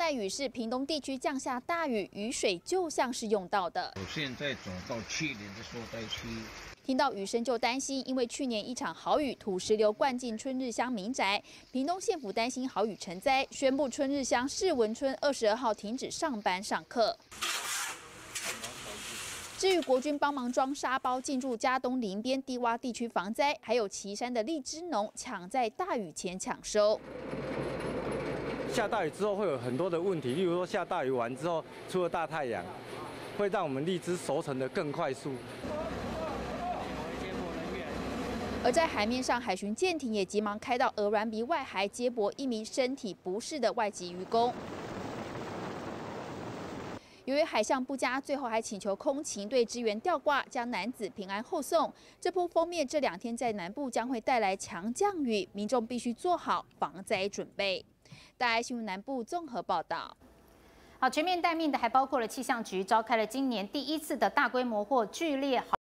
带雨是屏东地区降下大雨，雨水就像是用到的。我现在走到去年的受灾区，听到雨声就担心，因为去年一场豪雨，土石流灌进春日乡民宅，屏东县府担心豪雨成灾，宣布春日乡市文村二十二号停止上班上课。至于国军帮忙装沙包进驻嘉东林边低洼地区防灾，还有旗山的荔枝农抢在大雨前抢收。下大雨之后会有很多的问题，例如说下大雨完之后出了大太阳，会让我们荔枝熟成的更快速。而在海面上，海巡舰艇也急忙开到鹅銮鼻外海接驳一名身体不适的外籍渔工。由于海象不佳，最后还请求空勤队支援吊挂，将男子平安后送。这波封面这两天在南部将会带来强降雨，民众必须做好防灾准备。大爱新闻南部综合报道。好，全面待命的还包括了气象局召开了今年第一次的大规模或剧烈。